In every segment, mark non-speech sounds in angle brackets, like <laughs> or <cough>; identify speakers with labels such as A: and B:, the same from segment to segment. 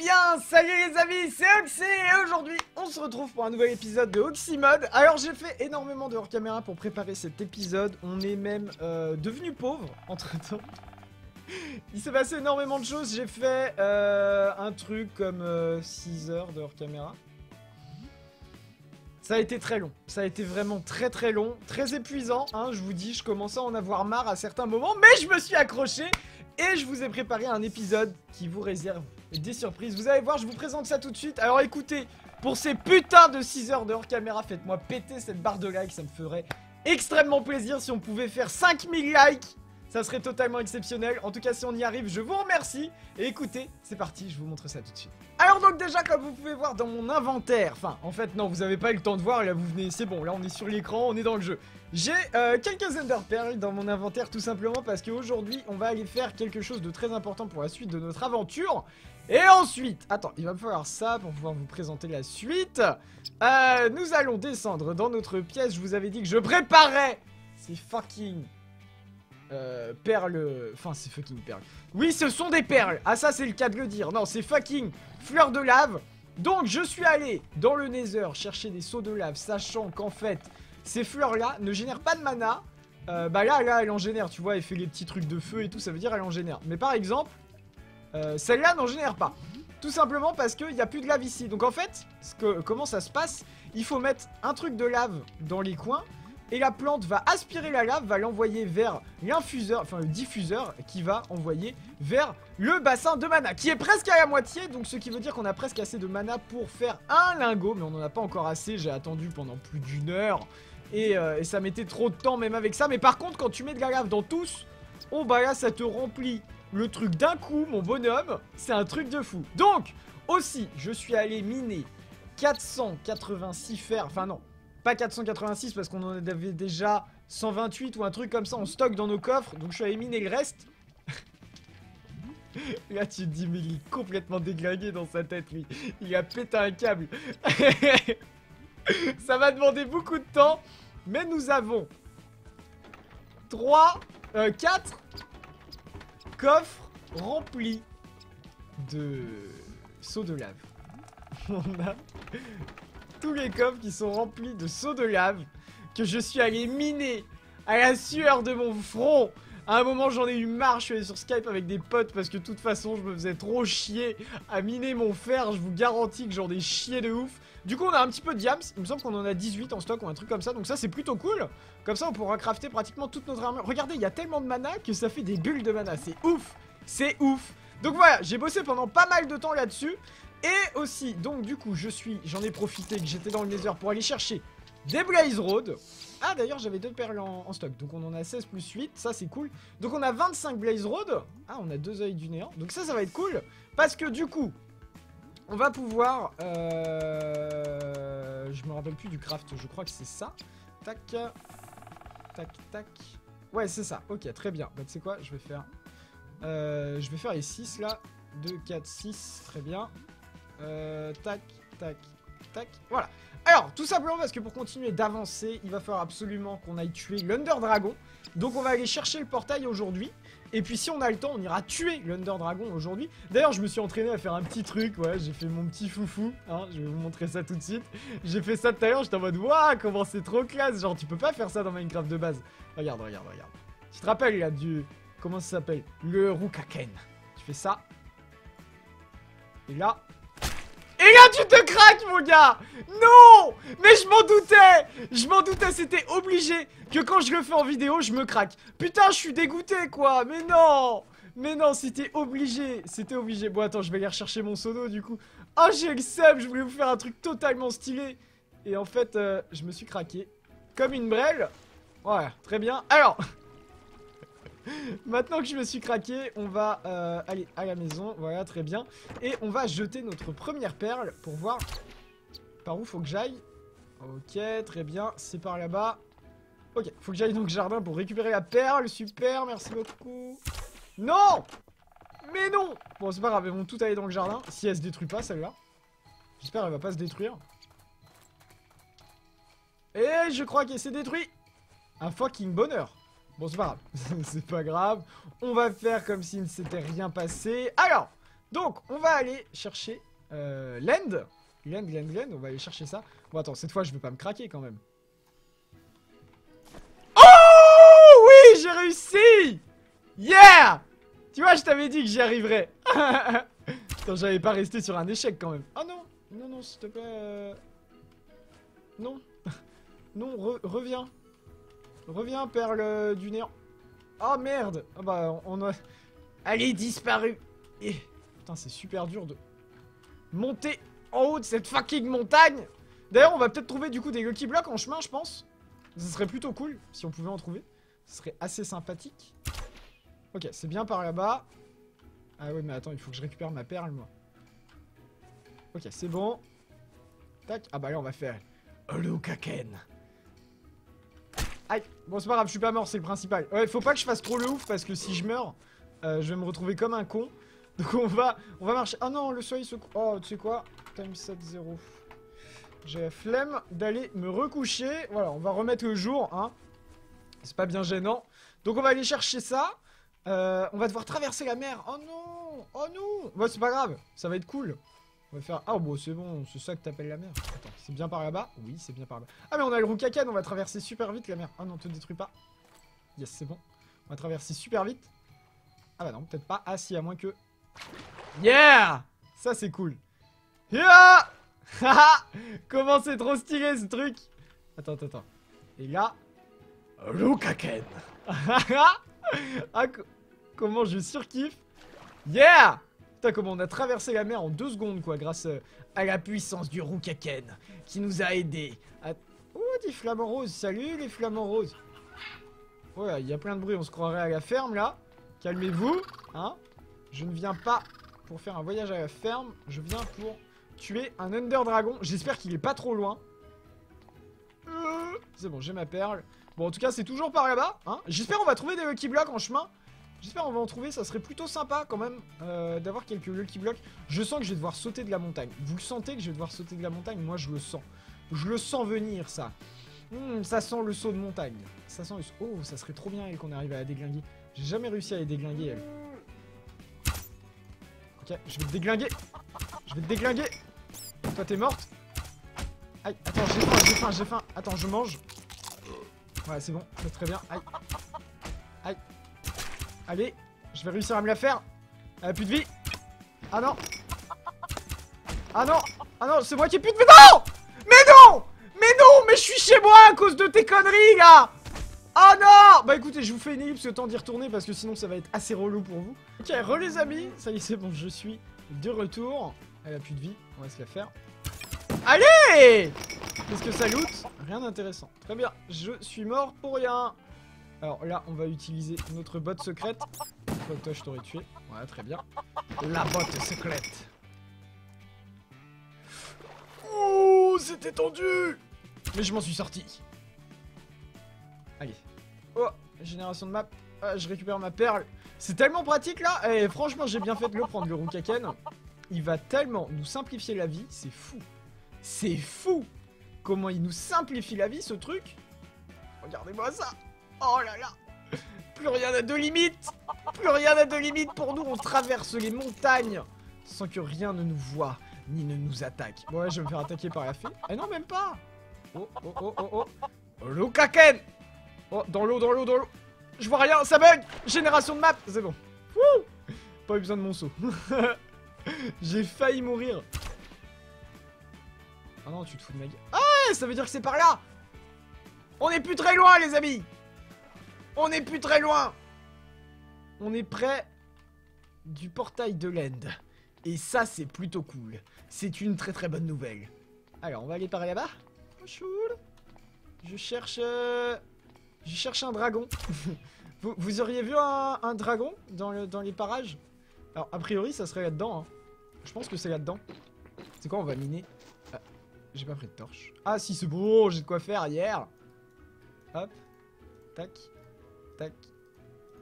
A: bien, salut les amis, c'est Oxy et aujourd'hui on se retrouve pour un nouvel épisode de Oxymode. Alors j'ai fait énormément de hors-caméra pour préparer cet épisode, on est même euh, devenu pauvre entre temps. <laughs> Il s'est passé énormément de choses, j'ai fait euh, un truc comme 6 euh, heures de hors-caméra. Ça a été très long, ça a été vraiment très très long, très épuisant, hein, je vous dis, je commençais à en avoir marre à certains moments, mais je me suis accroché et je vous ai préparé un épisode qui vous réserve des surprises. Vous allez voir, je vous présente ça tout de suite. Alors écoutez, pour ces putains de 6 heures de hors caméra, faites-moi péter cette barre de likes, ça me ferait extrêmement plaisir si on pouvait faire 5000 likes. Ça serait totalement exceptionnel. En tout cas, si on y arrive, je vous remercie. Et écoutez, c'est parti, je vous montre ça tout de suite. Alors donc déjà, comme vous pouvez voir dans mon inventaire, enfin, en fait, non, vous avez pas eu le temps de voir, là, vous venez, c'est bon, là, on est sur l'écran, on est dans le jeu. J'ai euh, quelques Ender Pearls dans mon inventaire, tout simplement parce qu'aujourd'hui, on va aller faire quelque chose de très important pour la suite de notre aventure. Et ensuite, attends, il va me falloir ça pour pouvoir vous présenter la suite. Euh, nous allons descendre dans notre pièce. Je vous avais dit que je préparais ces fucking euh, perles... Enfin, c'est fucking perles. Oui, ce sont des perles. Ah, ça, c'est le cas de le dire. Non, c'est fucking fleurs de lave. Donc, je suis allé dans le Nether chercher des seaux de lave, sachant qu'en fait, ces fleurs-là ne génèrent pas de mana. Euh, bah là, là, elle en génère, tu vois, elle fait les petits trucs de feu et tout, ça veut dire elle en génère. Mais par exemple, euh, celle-là n'en génère pas. Tout simplement parce qu'il n'y a plus de lave ici. Donc en fait, que, comment ça se passe? Il faut mettre un truc de lave dans les coins et la plante va aspirer la lave, va l'envoyer vers l'infuseur, enfin le diffuseur, qui va envoyer vers le bassin de mana, qui est presque à la moitié, donc ce qui veut dire qu'on a presque assez de mana pour faire un lingot, mais on n'en a pas encore assez, j'ai attendu pendant plus d'une heure, et, euh, ça mettait trop de temps même avec ça, mais par contre quand tu mets de la lave dans tous, oh bah là ça te remplit le truc d'un coup, mon bonhomme, c'est un truc de fou. Donc, aussi, je suis allé miner 486 fer, enfin non, pas 486 parce qu'on en avait déjà 128 ou un truc comme ça en stock dans nos coffres, donc je suis allé miner le reste. <laughs> Là tu te dis mais il est complètement déglingué dans sa tête lui, il a pété un câble. <laughs> ça va demander beaucoup de temps, mais nous avons 3, 4 coffre rempli de seaux de lave. <laughs> On a tous les coffres qui sont remplis de seaux de lave que je suis allé miner à la sueur de mon front. À un moment, j'en ai eu marre, je suis allé sur Skype avec des potes parce que de toute façon, je me faisais trop chier à miner mon fer. Je vous garantis que j'en ai chié de ouf. Du coup, on a un petit peu de diams. Il me semble qu'on en a 18 en stock ou un truc comme ça. Donc ça, c'est plutôt cool. Comme ça, on pourra crafter pratiquement toute notre armure. Regardez, il y a tellement de mana que ça fait des bulles de mana. C'est ouf. C'est ouf. Donc voilà, j'ai bossé pendant pas mal de temps là-dessus. Et aussi, donc du coup, je suis, j'en ai profité que j'étais dans le Nether pour aller chercher des Blaze Road. Ah d'ailleurs j'avais deux perles en, stock Donc on en a 16 plus 8 Ça c'est cool Donc on a 25 Blaze Road Ah on a deux œils du néant Donc ça ça va être cool Parce que du coup on va pouvoir... Euh... Je me rappelle plus du craft, je crois que c'est ça. Tac. Tac, tac. Ouais, c'est ça. Ok, très bien. Bah, tu sais quoi, je vais faire... Euh, je vais faire les 6 là. 2, 4, 6. Très bien. Euh, tac, tac, tac. Voilà. Alors, tout simplement parce que pour continuer d'avancer, il va falloir absolument qu'on aille tuer l'Under Dragon. Donc on va aller chercher le portail aujourd'hui. Et puis si on a le temps, on ira tuer l'Under Dragon aujourd'hui. D'ailleurs, je me suis entraîné à faire un petit truc, ouais, j'ai fait mon petit foufou, hein, je vais vous montrer ça tout de suite. J'ai fait ça tout à l'heure, j'étais en mode, waouh, comment c'est trop classe, genre tu peux pas faire ça dans Minecraft de base. Regarde, regarde, regarde. Tu te rappelles là du, comment ça s'appelle? Le Rukaken. Tu fais ça. Et là, et là, tu te craques, mon gars Non Mais je m'en doutais Je m'en doutais, c'était obligé que quand je le fais en vidéo, je me craque. Putain, je suis dégoûté, quoi Mais non Mais non, c'était obligé C'était obligé. Bon, attends, je vais aller rechercher mon sono, du coup. Oh, j'ai le seum Je voulais vous faire un truc totalement stylé. Et en fait, euh, je me suis craqué. Comme une brêle. Ouais, très bien. Alors <laughs> Maintenant que je me suis craqué, on va euh, aller à la maison. Voilà, très bien. Et on va jeter notre première perle pour voir par où faut que j'aille. Ok, très bien. C'est par là-bas. Ok, faut que j'aille dans le jardin pour récupérer la perle. Super, merci beaucoup. Non Mais non Bon, c'est pas grave, elles vont tout aller dans le jardin. Si elle se détruit pas, celle-là. J'espère qu'elle va pas se détruire. Et je crois qu'elle s'est détruite. Un fucking bonheur. Bon, c'est pas grave. <laughs> c'est pas grave. On va faire comme s'il ne s'était rien passé. Alors, Donc, on va aller chercher euh, l'end. L'end, l'end, l'end. On va aller chercher ça. Bon, attends, cette fois, je vais pas me craquer quand même. Oh Oui, j'ai réussi Yeah Tu vois, je t'avais dit que j'y arriverais. <laughs> Attends, j'avais pas resté sur un échec quand même. Ah non Non, non, s'il te plaît. euh, Non. <laughs> non, re- reviens. Reviens, perle du néant. Oh merde Ah bah, on a... Elle est disparue. Putain, c'est super dur de monter en haut de cette fucking montagne D'ailleurs, on va peut-être trouver du coup des Lucky Blocks en chemin, je pense. Ce serait plutôt cool si on pouvait en trouver. Ce serait assez sympathique. Ok, c'est bien par là-bas. Ah ouais, mais attends, il faut que je récupère ma perle, moi. Ok, c'est bon. Tac. Ah bah là, on va faire... Olukaken. Aïe. Bon, c'est pas grave, je suis pas mort, c'est le principal. Ouais, faut pas que je fasse trop le ouf, parce que si je meurs, euh, je vais me retrouver comme un con. Donc on va, on va marcher. Ah non, le soleil se... Oh, tu sais quoi? Time 7 0. J'ai la flemme d'aller me recoucher. Voilà, on va remettre le jour, hein. C'est pas bien gênant. Donc on va aller chercher ça. Euh, on va devoir traverser la mer. Oh non Oh non Bon, c'est pas grave. Ça va être cool. On va faire... Ah bon, c'est bon. C'est ça que t'appelles la mer. Attends, c'est bien par là-bas? Oui, c'est bien par là-bas. Ah mais on a le Roukaken. On va traverser super vite la mer. Ah non, te détruis pas. Yes, c'est bon. On va traverser super vite. Ah bah non, peut-être pas. Ah si, à moins que... Yeah Ça, c'est cool. Yeah <laughs> Comment c'est trop stylé, ce truc? Attends, attends, attends. Et là... Lukaken <laughs> Ah, co- comment je surkiffe? Yeah Putain, comment on a traversé la mer en deux secondes, quoi, grâce euh, à la puissance du Rukaken, qui nous a aidés à... Oh, des flamants roses Salut, les flamants roses Ouais, il y a plein de bruit, on se croirait à la ferme, là. Calmez-vous, hein Je ne viens pas pour faire un voyage à la ferme, je viens pour tuer un Under Dragon. J'espère qu'il est pas trop loin. Euh, C'est bon, j'ai ma perle. Bon, en tout cas, c'est toujours par là-bas, hein J'espère on va trouver des Lucky Blocks en chemin. J'espère on va en trouver, ça serait plutôt sympa quand même euh, d'avoir quelques Lucky Blocks. Je sens que je vais devoir sauter de la montagne. Vous le sentez que je vais devoir sauter de la montagne? Moi, je le sens. Je le sens venir, ça. Hmm, ça sent le saut de montagne. Ça sent le saut- Oh, ça serait trop bien, qu'on arrive à la déglinguer. J'ai jamais réussi à les déglinguer, elle. Ok, je vais te déglinguer. Je vais te déglinguer. Toi, t'es morte? Aïe, attends, j'ai faim, j'ai faim, j'ai faim. Attends, je mange. Ouais, c'est bon, c'est très bien. Aïe. Allez, je vais réussir à me la faire. Elle a plus de vie. Ah non. Ah non. Ah non, c'est moi qui ai plus de vie. Non Mais non Mais non Mais je suis chez moi à cause de tes conneries, là Oh non Bah écoutez, je vous fais une ellipse le temps d'y retourner parce que sinon ça va être assez relou pour vous. Ok, re les amis. Ça y est, c'est bon, je suis de retour. Elle a plus de vie, on va se la faire. Allez Qu'est-ce que ça loot? Rien d'intéressant. Très bien, je suis mort pour rien. Alors là, on va utiliser notre botte secrète. Toi, je t'aurais tué. Voilà, très bien. La botte secrète. Ouh, c'était tendu Mais je m'en suis sorti. Allez. Oh, génération de map. Ah, je récupère ma perle. C'est tellement pratique là. Et franchement, j'ai bien fait de le prendre, le Rukaken. Il va tellement nous simplifier la vie. C'est fou. C'est fou Comment il nous simplifie la vie, ce truc. Regardez-moi ça. Oh là là. Plus rien n'a de limite. Plus rien n'a de limite pour nous. On traverse les montagnes sans que rien ne nous voie ni ne nous attaque. Bon, ouais, je vais me faire attaquer par la fée. Eh non, même pas. Oh, oh, oh, oh, oh. Lukaken Oh, dans l'eau, dans l'eau, dans l'eau. Je vois rien, ça bug Génération de map, c'est bon. Pas eu besoin de mon saut. <laughs> J'ai failli mourir. Ah non, tu te fous de ma gueule. Ah, ça veut dire que c'est par là On est plus très loin, les amis On est plus très loin On est près du portail de l'End. Et ça, c'est plutôt cool. C'est une très très bonne nouvelle. Alors, on va aller par là-bas. Je cherche... euh, Je cherche un dragon. <laughs> vous, auriez vu un, dragon dans les parages? Alors, a priori, ça serait là-dedans. hein. Je pense que c'est là-dedans. C'est quoi, on va miner? Ah, J'ai pas pris de torche. Ah si, c'est bon, j'ai de quoi faire hier. Hop. Tac. Tac.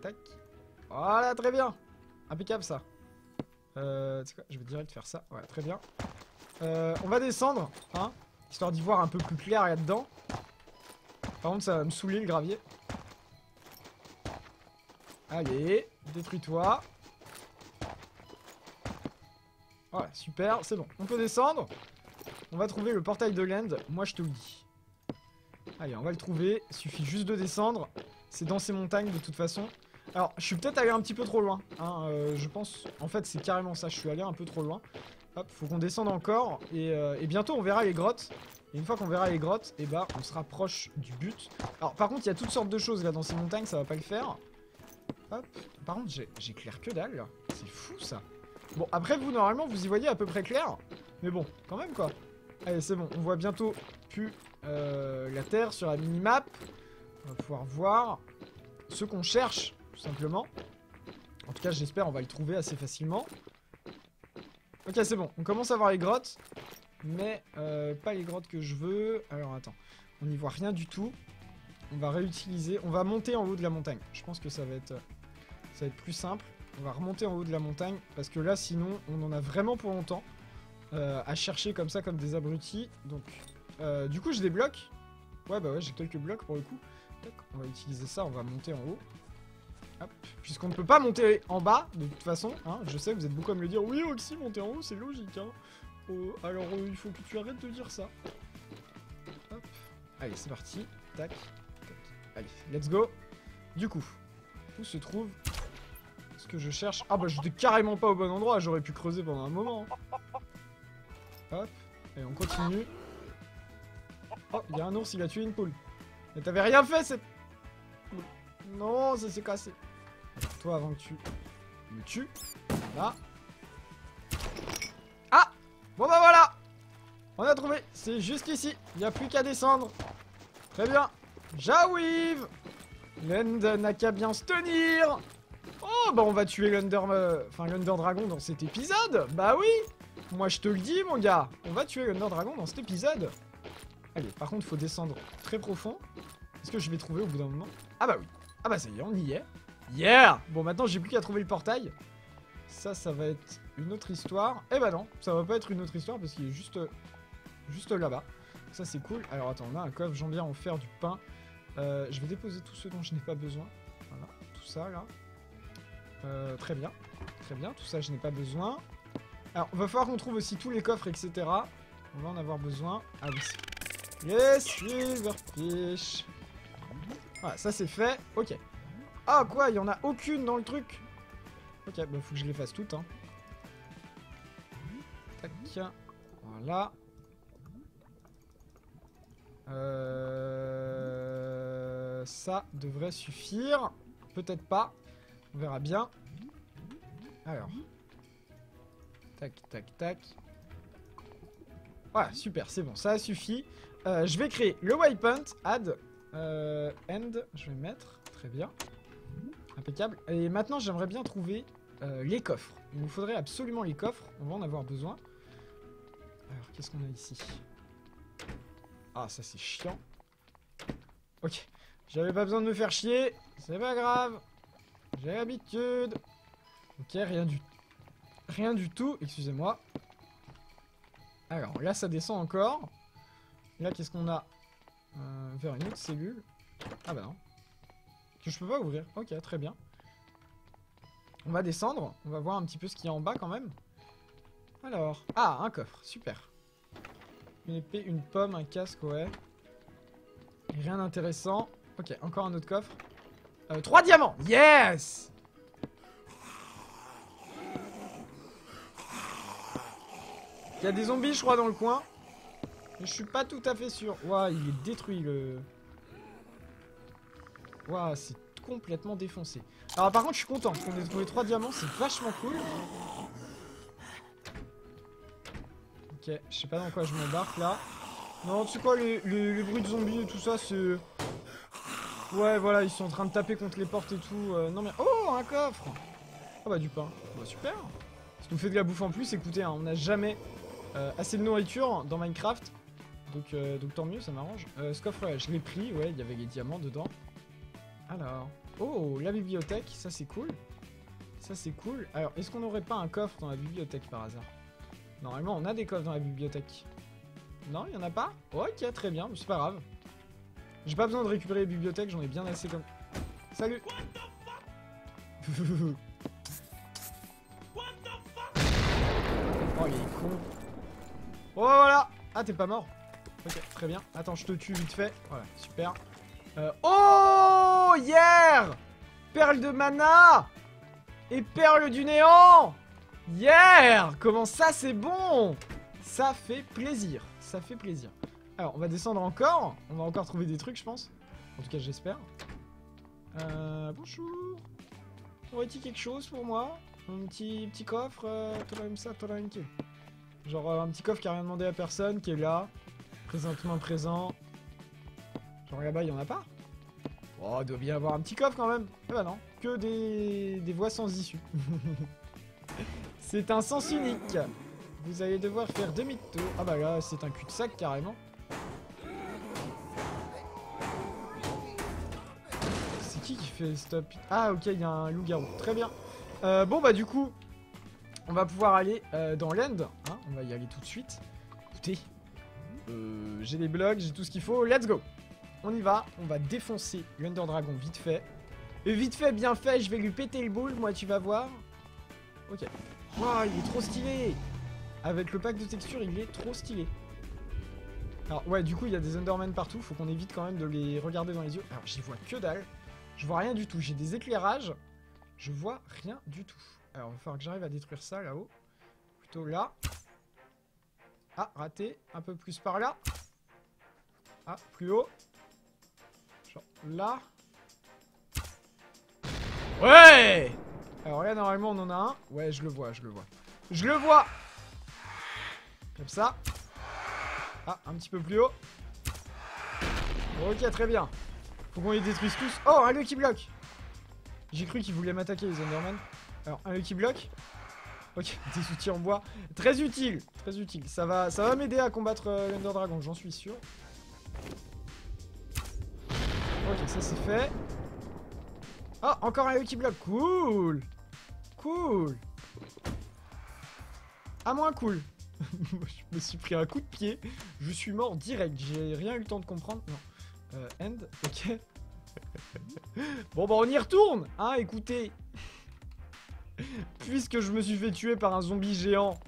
A: Tac. Voilà, très bien. Impeccable, ça. Euh, quoi, je vais direct faire ça. Ouais, très bien. Euh, on va descendre, hein, histoire d'y voir un peu plus clair là-dedans. Par contre, ça va me saouler le gravier. Allez, détruis-toi. Voilà, super, c'est bon. On peut descendre. On va trouver le portail de l'End, moi je te le dis. Allez, on va le trouver. Il suffit juste de descendre. C'est dans ces montagnes de toute façon. Alors, je suis peut-être allé un petit peu trop loin. Hein, euh, je pense, en fait, c'est carrément ça. Je suis allé un peu trop loin. Hop, faut qu'on descende encore. Et, euh, bientôt, on verra les grottes. Et une fois qu'on verra les grottes, et eh bah, on se rapproche du but. Alors, par contre, il y a toutes sortes de choses là dans ces montagnes. Ça va pas le faire. Hop. Par contre, j'éclaire que dalle. C'est fou ça. Bon, après, vous, normalement, vous y voyez à peu près clair. Mais bon, quand même, quoi. Allez, c'est bon. On voit bientôt plus euh, la Terre sur la minimap. On va pouvoir voir ce qu'on cherche, tout simplement. En tout cas, j'espère on va le trouver assez facilement. Ok, c'est bon. On commence à voir les grottes. Mais euh, pas les grottes que je veux. Alors, attends. On n'y voit rien du tout. On va réutiliser. On va monter en haut de la montagne. Je pense que ça va être, ça va être plus simple. On va remonter en haut de la montagne. Parce que là, sinon, on en a vraiment pour longtemps. Euh, à chercher comme ça, comme des abrutis. Donc, euh, du coup, j'ai des blocs. Ouais, bah ouais, j'ai quelques blocs pour le coup. On va utiliser ça, on va monter en haut. Puisqu'on ne peut pas monter en bas, de toute façon. Hein, je sais, vous êtes beaucoup à me dire. Oui, Oxy, monter en haut, c'est logique. Hein. Oh, alors, euh, il faut que tu arrêtes de dire ça. Allez, c'est parti. Tac. Allez, let's go. Du coup, où se trouve ce que je cherche? Ah bah, j'étais carrément pas au bon endroit. J'aurais pu creuser pendant un moment. Hop. Et on continue. Oh, il y a un ours, il a tué une poule. Mais t'avais rien fait, cette... Non, ça s'est cassé. toi, avant que tu me tues. Voilà. Ah Bon bah voilà On a trouvé. C'est juste ici. Il n'y a plus qu'à descendre. Très bien. J'arrive L'End n'a qu'à bien se tenir Oh bah on va tuer l'Under... Euh, enfin l'Under Dragon dans cet épisode Bah oui Moi je te le dis mon gars On va tuer l'Under Dragon dans cet épisode Allez, par contre, faut descendre très profond. Est-ce que je vais trouver au bout d'un moment? Ah bah oui. Ah bah ça y est, on y est. Yeah Bon, maintenant, j'ai plus qu'à trouver le portail. Ça, ça va être une autre histoire. Eh bah non, ça va pas être une autre histoire parce qu'il est juste, juste là-bas. Ça, c'est cool. Alors, attends, on a un coffre, j'en viens en faire du pain. Euh, je vais déposer tout ce dont je n'ai pas besoin. Voilà, tout ça, là. Euh, très bien. Très bien, tout ça, je n'ai pas besoin. Alors, va falloir qu'on trouve aussi tous les coffres, etc. On va en avoir besoin. Ah oui, Yes, silverfish. Voilà, ça c'est fait. Ok. Ah quoi, il y en a aucune dans le truc Ok, bah faut que je les fasse toutes. Hein. Tac. Voilà. Euh... Ça devrait suffire. Peut-être pas. On verra bien. Alors. Tac, tac, tac. Voilà, super, c'est bon, ça a suffi. Euh, je vais créer le waypoint, add, euh, end, je vais mettre, très bien. Impeccable. Et maintenant, j'aimerais bien trouver euh, les coffres. Il nous faudrait absolument les coffres, on va en avoir besoin. Alors, qu'est-ce qu'on a ici? Ah, ça c'est chiant. Ok, j'avais pas besoin de me faire chier, c'est pas grave. J'ai l'habitude. Ok, rien du, rien du tout, excusez-moi. Alors, là, ça descend encore. Là, qu'est-ce qu'on a euh, Vers une autre cellule. Ah bah non. Que je peux pas ouvrir. Ok, très bien. On va descendre. On va voir un petit peu ce qu'il y a en bas quand même. Alors. Ah, un coffre. Super. Une épée, une pomme, un casque, ouais. Rien d'intéressant. Ok, encore un autre coffre. Euh, trois diamants Yes Il y a des zombies, je crois, dans le coin. Je suis pas tout à fait sûr. Ouah, il est détruit le... Ouah, c'est complètement défoncé. Alors par contre, je suis content parce qu'on ait trouvé 3 diamants, c'est vachement cool. Ok, je sais pas dans quoi je m'embarque là. Non, tu sais quoi, les, les, bruits de zombies et tout ça, c'est... Ouais, voilà, ils sont en train de taper contre les portes et tout. Euh, non mais... Oh, un coffre Ah bah du pain. Bah super Ça nous fait de la bouffe en plus, écoutez, hein, on n'a jamais euh, assez de nourriture dans Minecraft. Donc, euh, donc tant mieux, ça m'arrange. Euh, ce coffre, je l'ai pris, ouais, il y avait des diamants dedans. Alors, oh, la bibliothèque, ça c'est cool. Ça c'est cool. Alors, est-ce qu'on n'aurait pas un coffre dans la bibliothèque par hasard? Normalement, on a des coffres dans la bibliothèque. Non, il y en a pas? Ok, très bien, c'est pas grave. J'ai pas besoin de récupérer les bibliothèques, j'en ai bien assez comme... Salut <laughs> Oh, con. Oh voilà Ah, t'es pas mort Ok, très bien. Attends, je te tue vite fait. Voilà, super. Euh, oh Yeah Perle de mana Et perle du néant Yeah Comment ça, c'est bon Ça fait plaisir. Ça fait plaisir. Alors, on va descendre encore. On va encore trouver des trucs, je pense. En tout cas, j'espère. Euh, bonjour. Aurait-il quelque chose pour moi? Un petit, petit coffre euh, Genre euh, un petit coffre qui a rien demandé à personne, qui est là. Présentement présent. Genre là-bas, il y en a pas Oh, il doit bien y avoir un petit coffre quand même. Eh bah non, que des, des voies sans issue. <laughs> c'est un sens unique. Vous allez devoir faire demi-tour. Ah bah là, c'est un cul-de-sac carrément. C'est qui qui fait stop? Ah ok, il y a un loup-garou. Très bien. Euh, bon bah du coup, on va pouvoir aller euh, dans l'end. Hein on va y aller tout de suite. Écoutez, euh, j'ai les blocs, j'ai tout ce qu'il faut. Let's go On y va. On va défoncer l'Under Dragon vite fait. Et vite fait, bien fait, je vais lui péter le boule, moi tu vas voir. Ok. Oh, il est trop stylé Avec le pack de texture, il est trop stylé. Alors ouais, du coup, il y a des Endermen partout. Faut qu'on évite quand même de les regarder dans les yeux. Alors, j'y vois que dalle. Je vois rien du tout. J'ai des éclairages. Je vois rien du tout. Alors, il va falloir que j'arrive à détruire ça là-haut. Plutôt là. Ah, raté. Un peu plus par là. Ah, plus haut. Genre là. Ouais Alors là, normalement, on en a un. Ouais, je le vois, je le vois. Je le vois Comme ça. Ah, un petit peu plus haut. Ok, très bien. Faut qu'on les détruise tous. Oh, un Lucky Block J'ai cru qu'ils voulaient m'attaquer, les Endermen. Alors, un Lucky Block. Ok, <laughs> des outils en bois. Très utile, très utile. Ça va, ça va m'aider à combattre euh, l'Ender Dragon, j'en suis sûr. Ok, ça c'est fait. Oh, encore un Lucky Block. Cool Cool Ah, moins cool <laughs> Je me suis pris un coup de pied. Je suis mort direct. J'ai rien eu le temps de comprendre. Non. Euh, end, ok. <laughs> bon, bah, on y retourne Hein, écoutez. <laughs> Puisque je me suis fait tuer par un zombie géant,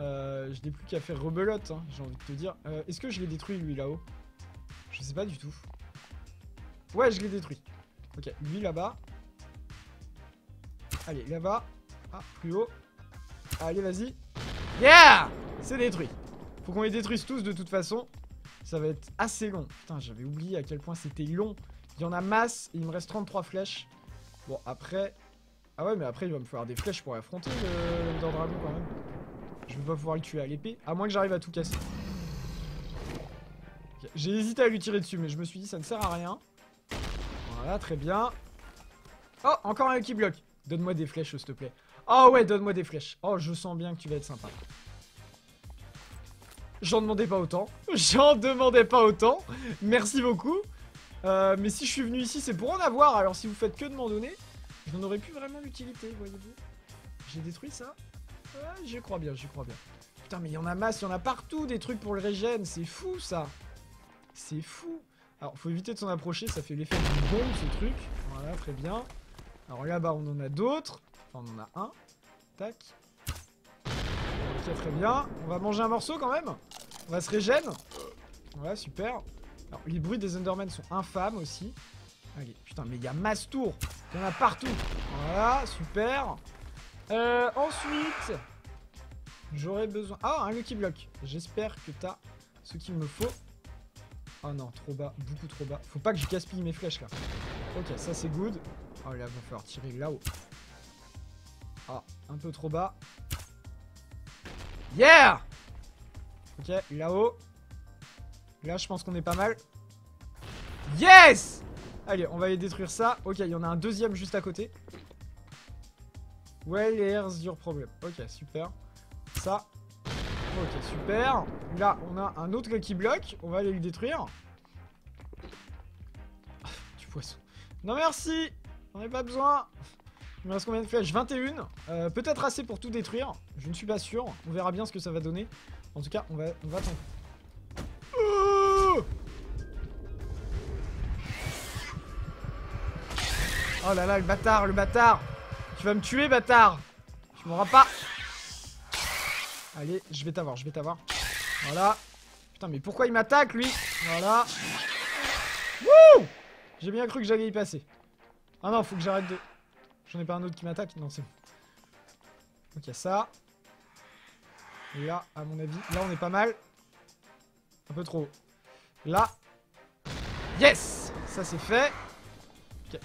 A: euh, je n'ai plus qu'à faire rebelote, hein, j'ai envie de te dire. Euh, est-ce que je l'ai détruit, lui, là-haut? Je sais pas du tout. Ouais, je l'ai détruit. Ok, lui là-bas. Allez, là-bas. Ah, plus haut. Allez, vas-y. Yeah C'est détruit. Faut qu'on les détruise tous de toute façon. Ça va être assez long. Putain, j'avais oublié à quel point c'était long. Il y en a masse. il me reste 33 flèches. Bon, après... Ah ouais, mais après, il va me falloir des flèches pour affronter le, Dragon quand même. Je vais pas pouvoir le tuer à l'épée. À moins que j'arrive à tout casser. J'ai hésité à lui tirer dessus, mais je me suis dit, ça ne sert à rien. Voilà, très bien. Oh, encore un Lucky Block. Donne-moi des flèches, s'il te plaît. Oh ouais, donne-moi des flèches. Oh, je sens bien que tu vas être sympa. J'en demandais pas autant. <laughs> J'en demandais pas autant. Merci beaucoup. Euh, mais si je suis venu ici, c'est pour en avoir. Alors si vous faites que de m'en donner, je n'en aurais plus vraiment l'utilité, voyez-vous. J'ai détruit ça Ouais, j'y crois bien, j'y crois bien. Putain, mais il y en a masse, il y en a partout des trucs pour le régène. C'est fou, ça. C'est fou. Alors, faut éviter de s'en approcher, ça fait l'effet d'une bombe, ce truc. Voilà, très bien. Alors là-bas, on en a d'autres. On en a un. Tac. Ok, très bien. On va manger un morceau, quand même. On va se régène. Voilà, super. Alors, les bruits des Endermen sont infâmes, aussi. Putain, mais il y a masse tour. Il y en a partout. Voilà, super. Euh, ensuite... J'aurais besoin... Ah, un Lucky Block. J'espère que t'as ce qu'il me faut. Oh non, trop bas, beaucoup trop bas. Faut pas que je gaspille mes flèches là. Ok, ça c'est good. Oh là, va falloir tirer là-haut. Ah, un peu trop bas. Yeah Ok, là-haut. Là, je pense qu'on est pas mal. Yes Allez, on va aller détruire ça. Ok, il y en a un deuxième juste à côté. Well, here's your problem. Ok, super. Ça, Ok, super. Là, on a un autre qui bloque. On va aller le détruire. du poisson. Non, merci On ai pas besoin. Il me reste combien de flèches? 21. Euh, peut-être assez pour tout détruire. Je ne suis pas sûr. On verra bien ce que ça va donner. En tout cas, on va, on va tenter. Oh là là, le bâtard, le bâtard Tu vas me tuer, bâtard Tu m'auras pas Allez, je vais t'avoir, je vais t'avoir. Voilà. Putain, mais pourquoi il m'attaque, lui? Voilà. Wouh J'ai bien cru que j'allais y passer. Ah non, faut que j'arrête de... J'en ai pas un autre qui m'attaque Non, c'est bon. Donc, il y a ça. Et là, à mon avis, là, on est pas mal. Un peu trop. Là. Yes Ça, c'est fait.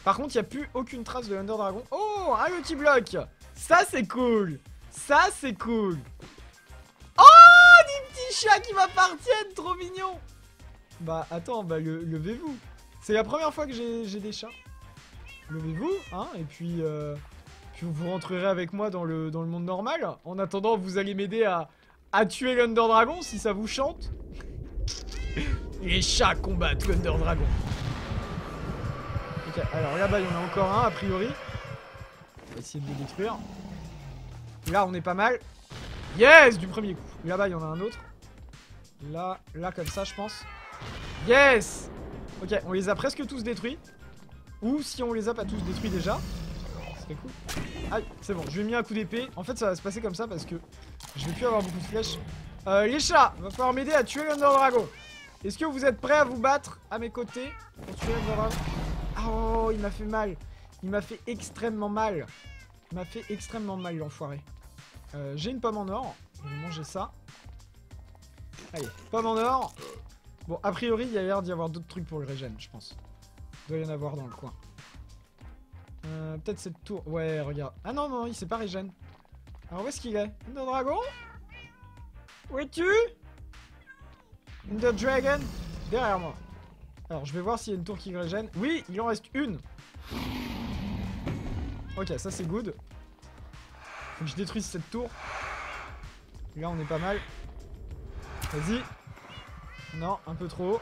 A: Par contre, il n'y a plus aucune trace de Under Dragon. Oh, un petit bloc Ça, c'est cool Ça, c'est cool Oh, des petits chats qui m'appartiennent Trop mignon Bah, attends, bah, levez-vous. C'est la première fois que j'ai des chats. Levez-vous, hein, et puis... Euh, puis vous rentrerez avec moi dans le, dans le monde normal. En attendant, vous allez m'aider à, à tuer l'Under Dragon si ça vous chante. <laughs> Les chats combattent l'Under Dragon. Alors là-bas, il y en a encore un, a priori. On va essayer de le détruire. Là, on est pas mal. Yes Du premier coup. Là-bas, il y en a un autre. Là, là, comme ça, je pense. Yes Ok, on les a presque tous détruits. Ou si on les a pas tous détruits déjà. C'est cool. Aïe, c'est bon, je lui ai mis un coup d'épée. En fait, ça va se passer comme ça parce que je vais plus avoir beaucoup de flèches. Euh, les chats, va falloir m'aider à tuer l'Under Dragon. Est-ce que vous êtes prêts à vous battre à mes côtés pour tuer l'Under Oh, il m'a fait mal. Il m'a fait extrêmement mal. Il m'a fait extrêmement mal, l'enfoiré. Euh, J'ai une pomme en or. Je vais manger ça. Allez, pomme en or. Bon, a priori, il y a l'air d'y avoir d'autres trucs pour le régène, je pense. Il doit y en avoir dans le coin. Euh, Peut-être cette tour. Ouais, regarde. Ah non, non, il s'est pas régène. Alors, où est-ce qu'il est, The Dragon? Où es-tu? The Dragon? Derrière moi. Alors, je vais voir s'il y a une tour qui régène. Oui, il en reste une. Ok, ça c'est good. Faut que je détruise cette tour. Là, on est pas mal. Vas-y. Non, un peu trop haut.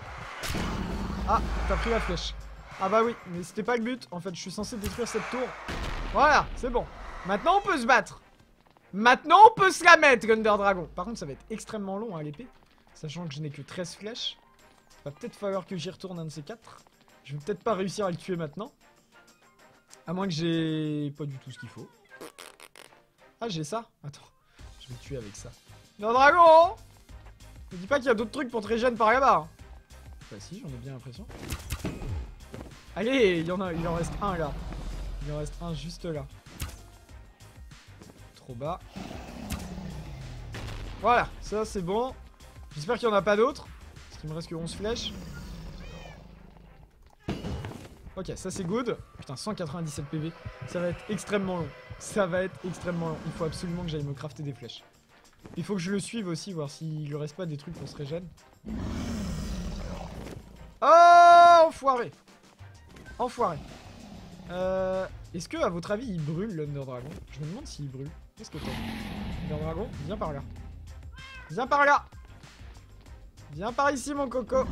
A: Ah, t'as pris la flèche. Ah bah oui, mais c'était pas le but. En fait, je suis censé détruire cette tour. Voilà, c'est bon. Maintenant, on peut se battre. Maintenant, on peut se la mettre, Gunder Dragon. Par contre, ça va être extrêmement long à hein, l'épée. Sachant que je n'ai que 13 flèches. Va peut-être falloir que j'y retourne un de ces quatre. Je vais peut-être pas réussir à le tuer maintenant. À moins que j'ai pas du tout ce qu'il faut. Ah, j'ai ça Attends, je vais le tuer avec ça. Non, dragon Ne dis pas qu'il y a d'autres trucs pour te régénérer par là-bas. Bah si, j'en ai bien l'impression. Allez, il y en a, il en reste un là. Il en reste un juste là. Trop bas. Voilà, ça c'est bon. J'espère qu'il n'y en a pas d'autres. Il me reste que 11 flèches. Ok, ça c'est good. Putain, 197 PV. Ça va être extrêmement long. Ça va être extrêmement long. Il faut absolument que j'aille me crafter des flèches. Il faut que je le suive aussi, voir s'il lui reste pas des trucs pour se régène. Oh, enfoiré Enfoiré. Euh, Est-ce que, à votre avis, il brûle l'Under Dragon? Je me demande s'il brûle. Qu'est-ce que t'as? Under Dragon, viens par là. Viens par là Viens par ici, mon coco. Euh,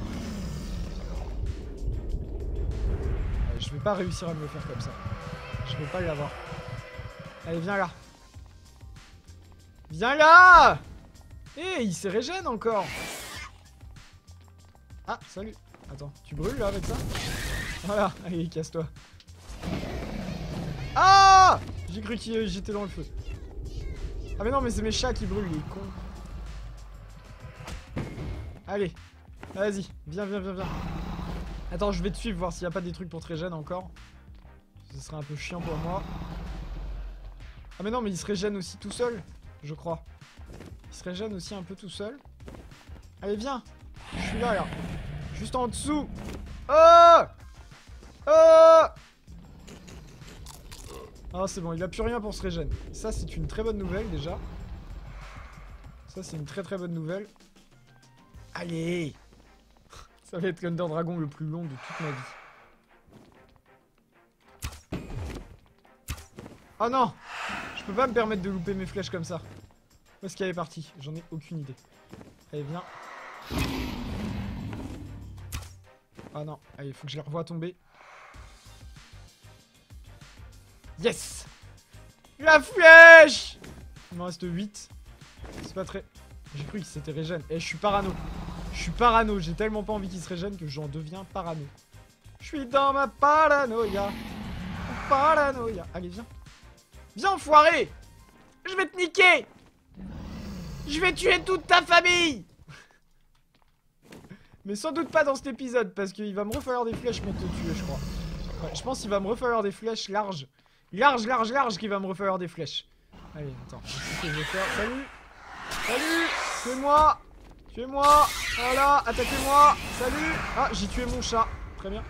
A: je vais pas réussir à me le faire comme ça. Je vais pas l'avoir. Allez, viens là. Viens là Eh, il se régène encore. Ah, salut. Attends, tu brûles là avec ça? Voilà, <laughs> allez, casse-toi. Ah J'ai cru que j'étais dans le feu. Ah mais non, mais c'est mes chats qui brûlent, les cons. Allez, vas-y, viens, viens, viens, viens. Attends, je vais te suivre, voir s'il n'y a pas des trucs pour te régène encore. Ce serait un peu chiant pour moi. Ah mais non, mais il se régène aussi tout seul, je crois. Il se régène aussi un peu tout seul. Allez, viens Je suis là, là. Juste en dessous. Oh Oh Ah, c'est bon, il a plus rien pour se régène. Ça, c'est une très bonne nouvelle, déjà. Ça, c'est une très très bonne nouvelle. Allez Ça va être l'Under Dragon le plus long de toute ma vie. Oh non Je peux pas me permettre de louper mes flèches comme ça. Où est-ce qu'elle est partie? J'en ai aucune idée. Allez, viens. Ah non, allez, faut que je les revoie tomber. Yes La flèche Il m'en reste 8. C'est pas très... J'ai cru qu'il s'était régène. Et eh, je suis parano. Je suis parano. J'ai tellement pas envie qu'il se régène que j'en deviens parano. Je suis dans ma paranoïa. Paranoïa. Allez, viens. Viens, enfoiré Je vais te niquer Je vais tuer toute ta famille <laughs> Mais sans doute pas dans cet épisode, parce qu'il va me refaire des flèches pour te tuer, je crois. Ouais, je pense qu'il va me refaire des flèches larges. Large, large, large, qu'il va me refaire des flèches. Allez, attends. Salut Salut Tuez-moi Tuez-moi Voilà, attaquez-moi Salut Ah, j'ai tué mon chat. Très bien.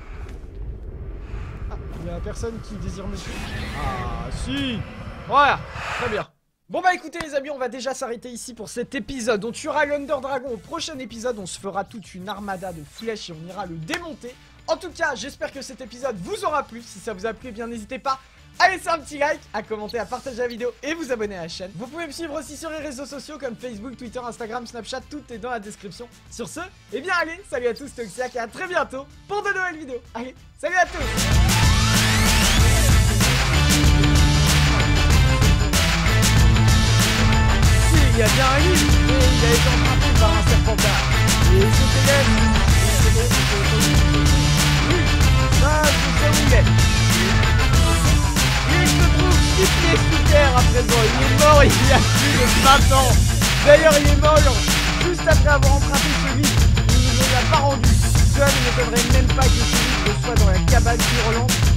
A: Ah, il y a personne qui désire me tuer. Ah, si Voilà, très bien. Bon bah écoutez les amis, on va déjà s'arrêter ici pour cet épisode. On tuera l'Under Dragon au prochain épisode, on se fera toute une armada de flèches et on ira le démonter. En tout cas, j'espère que cet épisode vous aura plu. Si ça vous a plu, eh bien n'hésitez pas à laisser un petit like, à commenter, à partager la vidéo et vous abonner à la chaîne. Vous pouvez me suivre aussi sur les réseaux sociaux comme Facebook, Twitter, Instagram, Snapchat, tout est dans la description. Sur ce, eh bien allez, salut à tous, Toxiac et à très bientôt pour de nouvelles vidéos. Allez, salut à tous il a bien un mais a été emprunté par un. Et oui, ça. À présent. Il est mort il y a plus de 20 ans. D'ailleurs, il est mort juste après avoir emprunté ce livre. Il ne l'a pas rendu. Cela ne m'étonnerait même pas que ce livre soit dans la cabane hurlante